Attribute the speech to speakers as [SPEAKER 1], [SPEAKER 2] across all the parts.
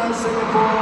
[SPEAKER 1] Singapore.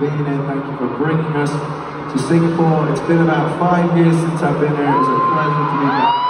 [SPEAKER 1] Being here. Thank you for bringing us to Singapore. It's been about five years since I've been here. It's a pleasure to be back.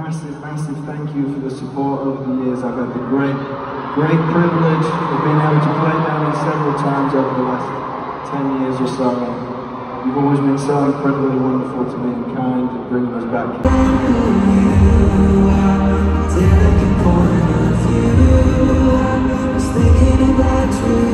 [SPEAKER 1] massive, massive thank you for the support over the years. I've had the great, great privilege of being able to play down here several times over the last 10 years or so. You've always been so incredibly wonderful to me and kind and bringing us back. You,